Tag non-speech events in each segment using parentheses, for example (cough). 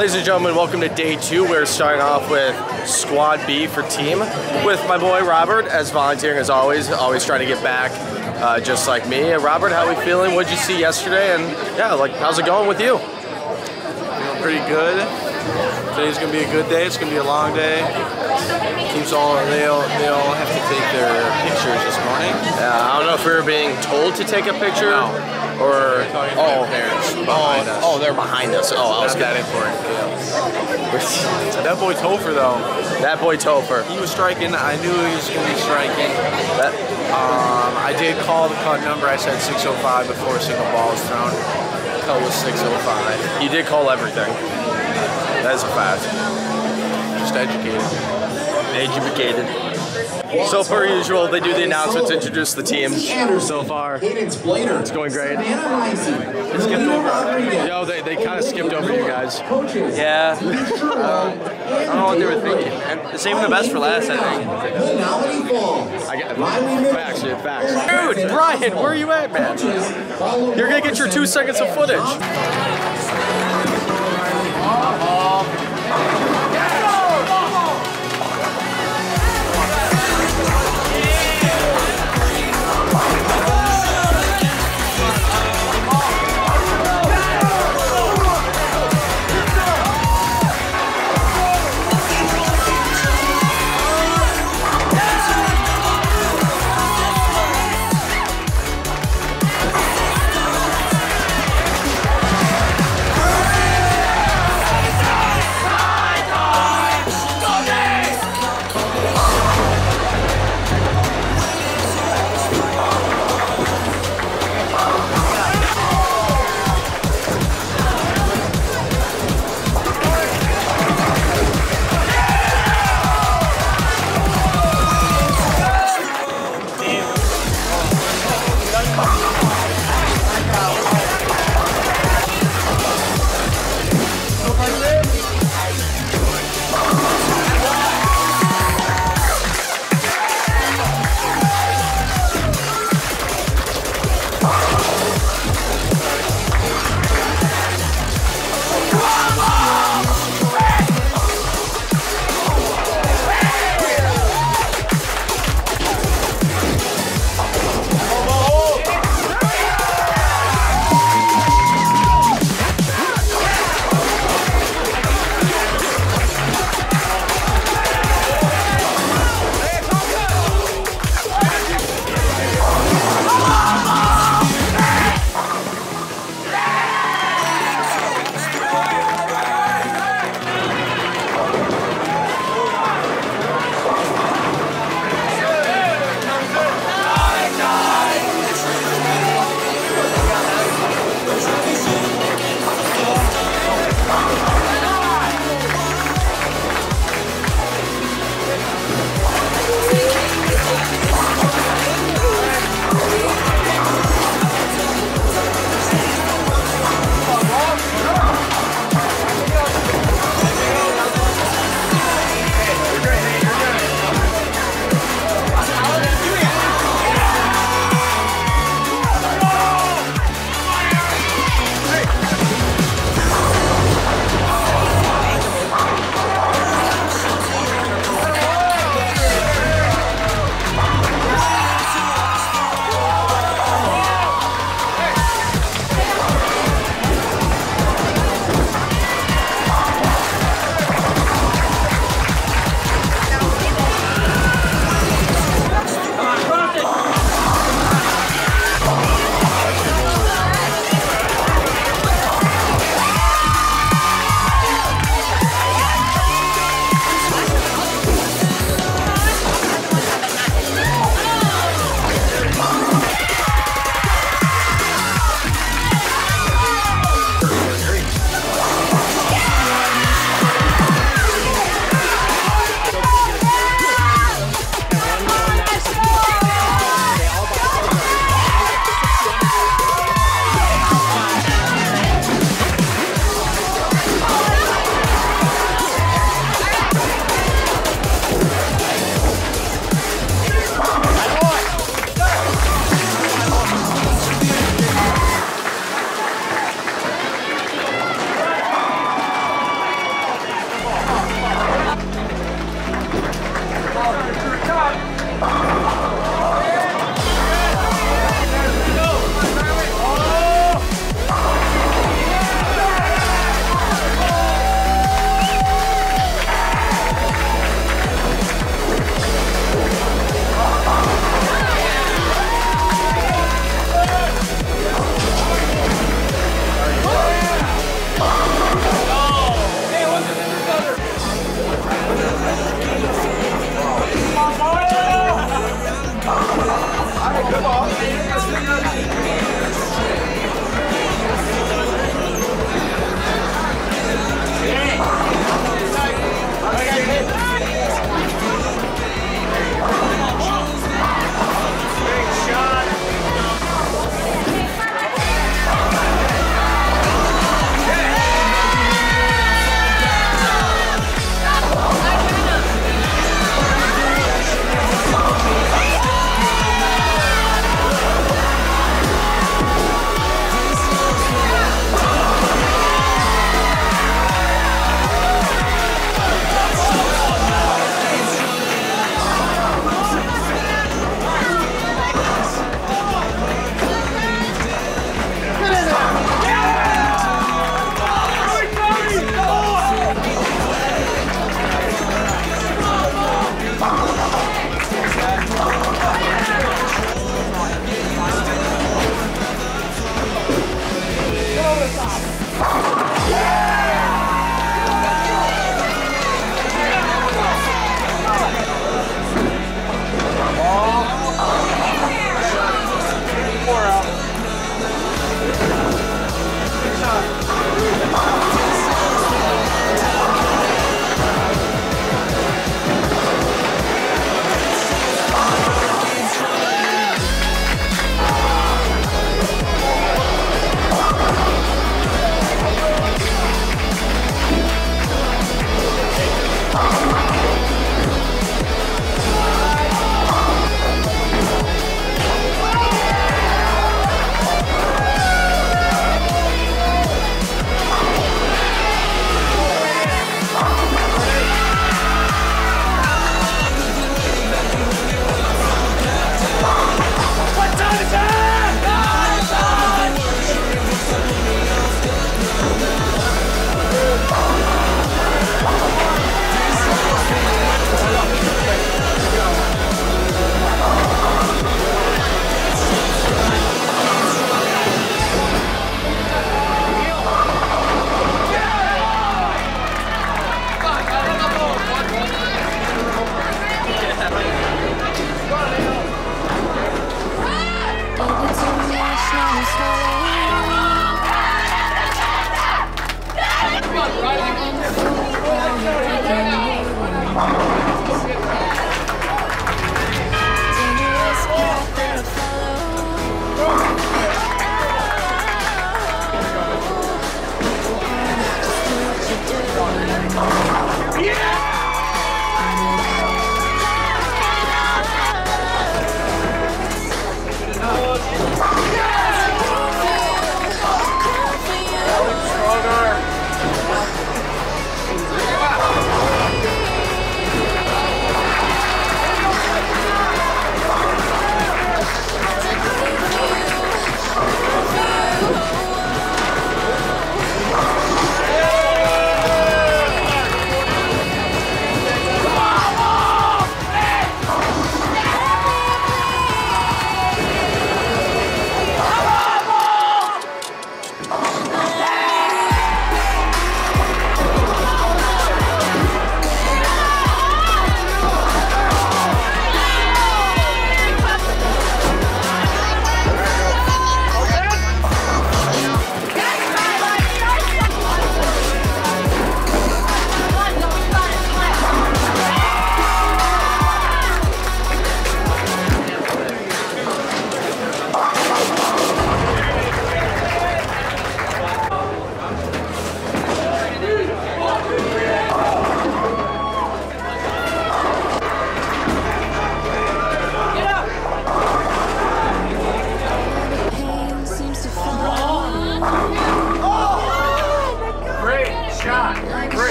Ladies and gentlemen, welcome to day two. We're starting off with Squad B for team with my boy Robert as volunteering as always, always trying to get back uh, just like me. Uh, Robert, how are we feeling? What'd you see yesterday? And yeah, like how's it going with you? Feeling pretty good. Today's gonna be a good day. It's gonna be a long day. Teams all they all they all have to take their pictures this morning. Uh, I don't know if we were being told to take a picture No. or oh, parents oh, behind us. oh, they're behind us. Oh, I was Not that important. (laughs) Yeah. That boy Topher though, that boy Topher. he was striking. I knew he was gonna be striking. That, Um, I did call the cut number. I said 605 before a single ball was thrown. Cut was 605. he did call everything. That is a fact. Just educated. Educated. So per usual, they do the announcements, introduce the teams. So far. It's going great. They skipped over. Yo, they, they kind of skipped over you guys. Yeah. Um, I don't know what they were thinking. And saving the best for last, I think. I get facts, dude, facts. Dude, Brian, where are you at, man? You're gonna get your two seconds of footage.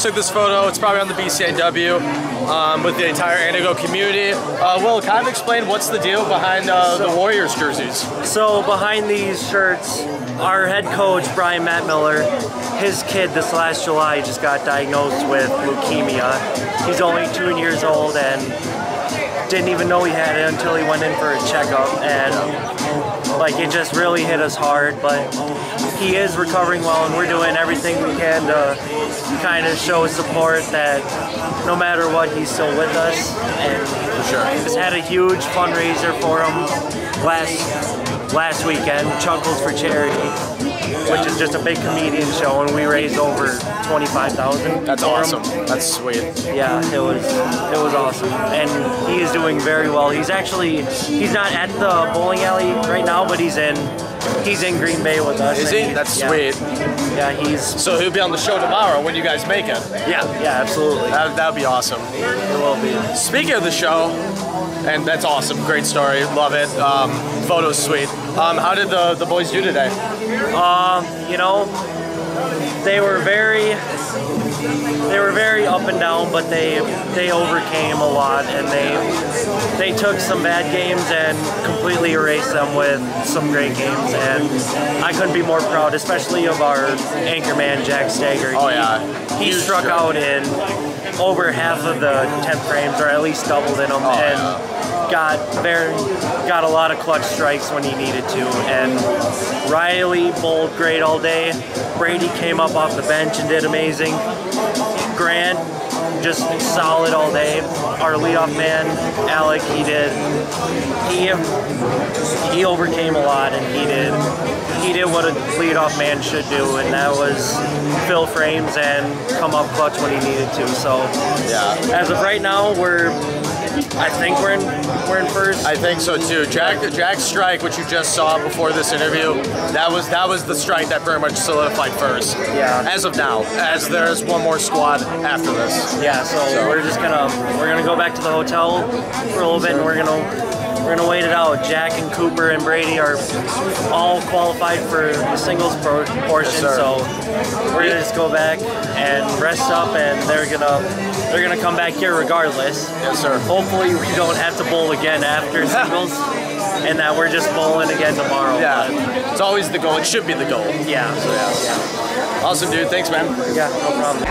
Just took this photo. It's probably on the BCAW um, with the entire Indigo community. Uh, Will, kind of explain what's the deal behind uh, the Warriors jerseys. So behind these shirts, our head coach Brian Matt Miller, his kid this last July just got diagnosed with leukemia. He's only two years old, and didn't even know he had it until he went in for a checkup, and like it just really hit us hard. But he is recovering well, and we're doing everything we can to kind of show support that no matter what, he's still with us. And For sure. just had a huge fundraiser for him last last weekend, Chuckles for Charity, which is just a big comedian show, and we raised over twenty five thousand. That's awesome. That's sweet. Yeah, it was it was awesome, and he is doing very well. He's actually he's not at the bowling alley right now, but he's in he's in Green Bay with us. Is and he? That's yeah. sweet. Yeah, he's So he'll be on the show tomorrow when you guys make it. yeah yeah absolutely. That that'd be awesome. It will be. Speaking of the show, and that's awesome. Great story. Love it. Um, photos sweet. Um, how did the, the boys do today? You know, they were very they were very up and down, but they they overcame a lot, and they they took some bad games and completely erased them with some great games. And I couldn't be more proud, especially of our anchor man Jack Stager. Oh, yeah. he, he struck out in over half of the 10 frames, or at least doubled in them, Oh, and got very got a lot of clutch strikes when he needed to. And Riley bowled great all day. Brady came up off the bench and did amazing. Grant just solid all day. Our leadoff man, Alec, he did he he overcame a lot and he did he did what a leadoff man should do and that was fill frames and come up clutch when he needed to. So Yeah. as of right now we're I think we're in we're in first. I think so too. Jack Jack's strike, which you just saw before this interview, that was that was the strike that very much solidified first. Yeah. As of now, as there's one more squad after this. Yeah, so, So- we're just gonna we're gonna go back to the hotel for a little bit, and we're gonna we're gonna wait it out. Jack and Cooper and Brady are all qualified for the singles portion, sir. so we're gonna just go back and rest up, and they're gonna they're gonna come back here regardless. Yes, sir. Hopefully, we don't have to bowl again after (laughs) singles, and that we're just bowling again tomorrow. Yeah. It's always the goal. It should be the goal. yeah, So yeah. Awesome, dude. Thanks, man. yeah, no problem.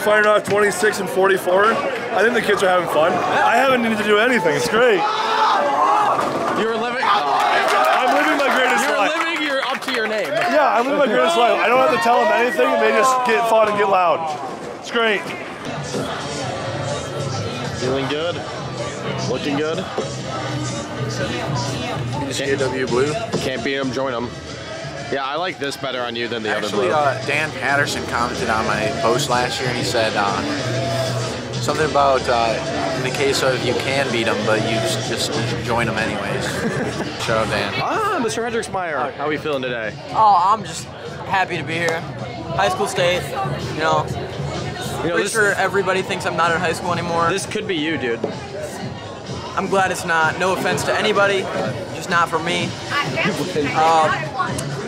Firing off 26 and 44, I think the kids are having fun. I haven't needed to do anything. It's great. You're living. I'm living my greatest You're life. living. You're up to your name. Yeah, I'm living my greatest life. I don't have to tell them anything, and they just get fun and get loud. It's great. Feeling good. Looking good. CAW Blue. Can't beat them. Join them. Yeah, I like this better on you than the Actually, other blue. uh, Dan Patterson commented on my post last year, and he said uh, something about uh, in the case of you can beat them, but you just, just join them anyways. (laughs) Shout out Dan. ah, Mr. Hendricksmeyer. How are we feeling today? Oh, I'm just happy to be here. High school state, you know. You know, Pretty this, sure everybody thinks I'm not in high school anymore. this could be you, dude. I'm glad it's not. No offense to anybody, just not for me. Um,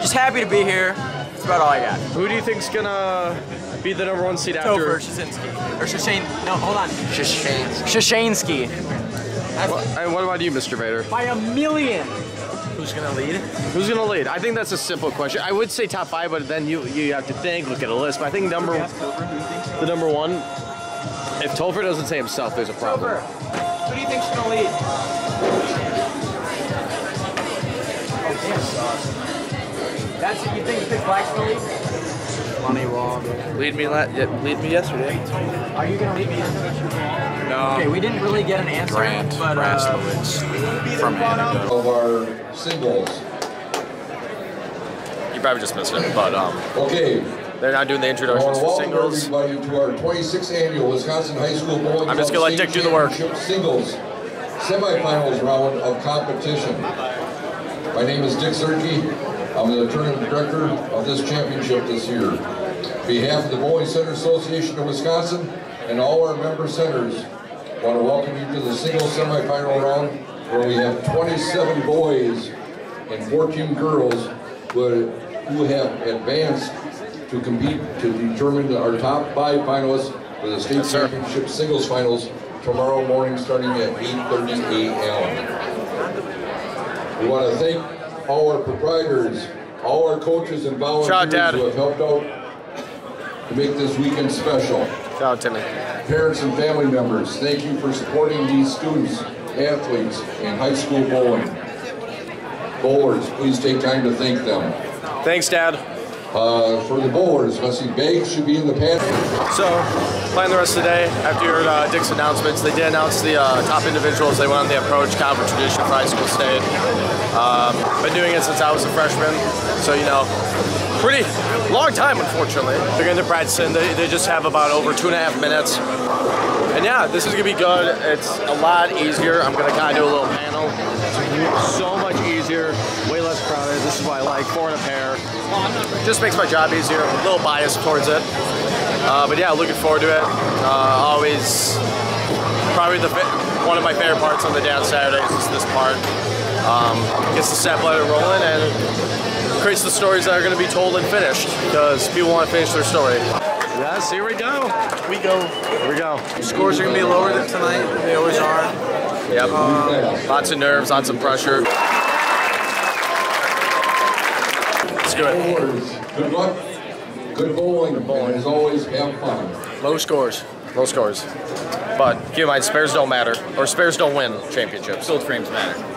just happy to be here. That's about all I got. Who do you think's gonna be the number one seed Topher after? Shasinski. Or Shashane. No, hold on. Shane. Shashansky. And what about you, Mr. Vader? By a million. Who's gonna lead? Who's gonna lead? I think that's a simple question. I would say top five, but then you you have to think, look at a list. But I think number the number one. If Topher doesn't say himself, there's a problem. Who do you think's gonna lead? That's you think you think Black's gonna lead? Money Wong. Lead me, la- yeah, lead me yesterday. Are you gonna lead me? No. Okay, we didn't really get an answer, Grant but uh, Raslowitz from Antidote. Of our singles. You probably just missed it, but um, Okay, they're not doing the introductions want for singles. everybody to our 26th annual Wisconsin High School Bowling I'm just gonna let Dick do the work. Singles semifinals round of competition. My name is Dick Zerke. I'm the tournament director of this championship this year. On behalf of the Bowling Center Association of Wisconsin and all our member centers, I want to welcome you to the singles semifinal round where we have 27 boys and 14 girls who who have advanced to compete to determine our top five finalists for the state sir. championship singles finals tomorrow morning starting at 8.30 a.m. We want to thank all our proprietors, all our coaches and out, volunteers who have helped out to make this weekend special. Shout out Timmy. Parents and family members, thank you for supporting these students, athletes, and high school bowling. Bowlers, please take time to thank them. Thanks, Dad. Uh, for the bowlers, see, bags should be in the pantry. So, playing the rest of the day, after you heard uh, Dick's announcements, they did announce the uh, top individuals. They went on the approach conference tradition for high school state. Um, been doing it since I was a freshman, so you know, pretty long time, unfortunately. They're going to and they, they just have about over two and a half minutes. And yeah, this is gonna be good. It's a lot easier. I'm gonna kind of do a little panel. So much easier, way less crowded. This is what I like. Four in a pair. Just makes my job easier. A little biased towards it. Uh, but yeah, looking forward to it. Uh, always, probably the one of my favorite parts on the dance Saturdays is this part. Um, gets the step ladder rolling and creates the stories that are going to be told and finished because people want to finish their story. Yes, here we go. We go. Here we go. Scores are gonna be lower than tonight. They always are. Yep. lots of nerves, lots of pressure. Let's do it. Good luck, good bowling, and as always, have fun. Low scores. Low scores. But keep in mind, spares don't matter, or spares don't win championships. Fill frames matter.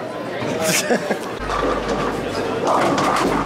Thank you.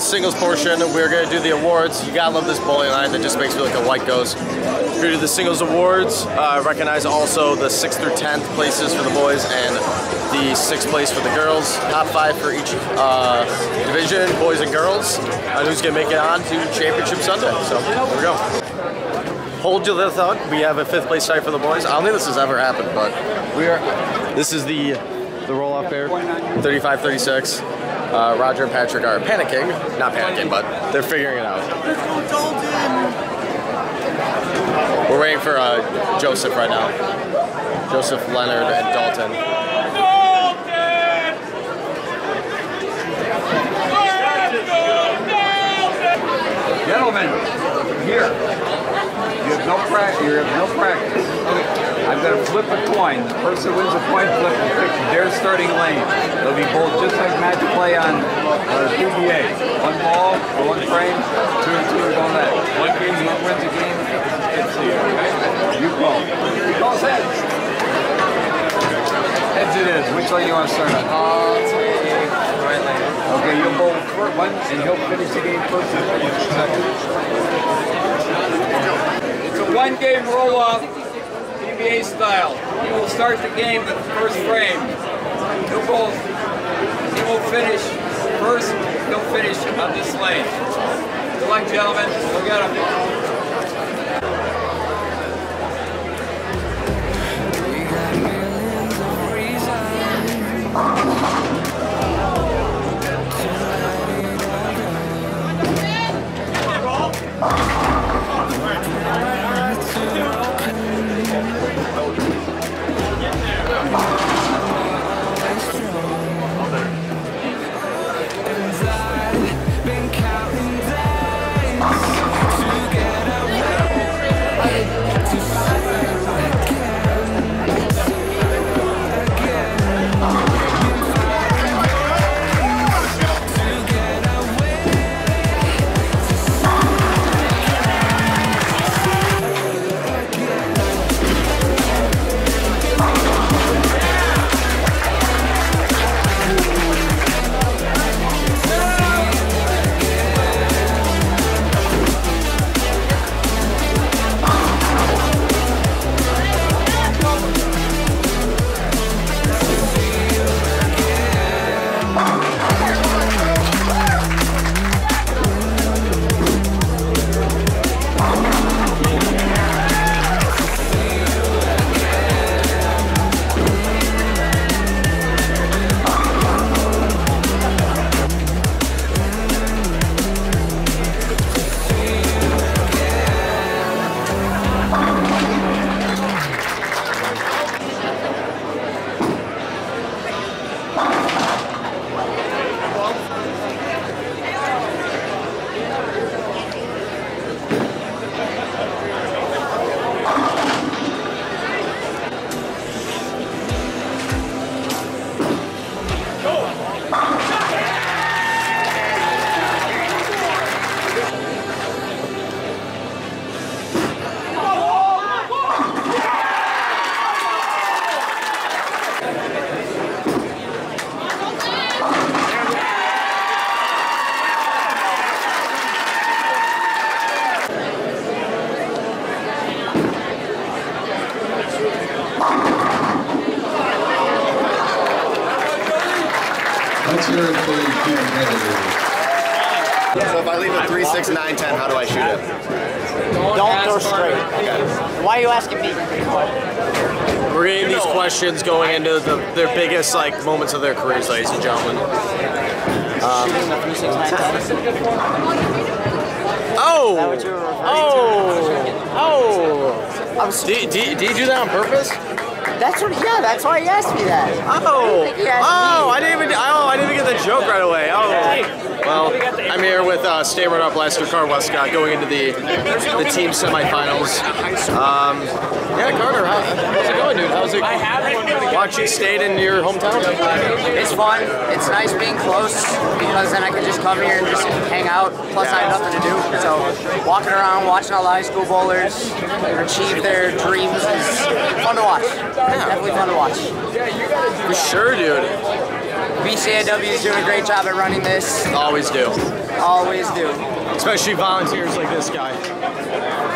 Singles portion. We're gonna do the awards. You gotta love this bowling line that just makes me look like a white ghost. We're gonna do the singles awards. Uh, recognize also the sixth through tenth places for the boys and the sixth place for the girls. Top five for each uh, division, boys and girls. And who's gonna make it on to Championship Sunday? So here we go. Hold your little thought. We have a fifth place tie for the boys. I don't think this has ever happened, but we are. This is the the roll off pair, 35-36. Uh, Roger and Patrick are panicking, not panicking, but they're figuring it out. We're waiting for uh, Joseph right now. Joseph Leonard and Dalton. Gentlemen, here. You have no practice. You have no practice. I'm going to flip a coin. The person wins the coin flip their starting lane. They'll be bowled just like match play on uh, PBA. One ball, one frame, two and two go net. One game, whoever wins the game, it's you. You call. You call heads. Heads it is. Which lane you want to start on? Right lane. Okay, you'll bowl first one, and he'll finish the game first. It's a one-game roll-off, PBA style. He will start the game with the first frame. He'll bowl, he will finish first, he'll finish on this lane. Good luck, gentlemen. We'll get him. Shoot it? Don't throw straight. Why are you asking me? We're getting these questions going into the, their biggest like moments of their careers, ladies and gentlemen. Um, oh! Oh! Oh! I'm, do, do, do you do that on purpose? That's what. Yeah, that's why he asked me that. Oh! think he asked Oh! me? I didn't even. Oh! I didn't even get the joke right away. Oh! Well, I'm here with uh, state runner-up Lester Carter Westcott going into the the team semifinals. Um, yeah, Carter, how, how's it going, dude? How's it watching state in your hometown? It's fun. It's nice being close because then I can just come here and just hang out. Plus, I have nothing to do. So, walking around, watching all the high school bowlers achieve their dreams is fun to watch. Yeah. Definitely fun to watch. For sure, dude. BCAW is doing a great job at running this. Always do. Always do. Especially volunteers like this guy.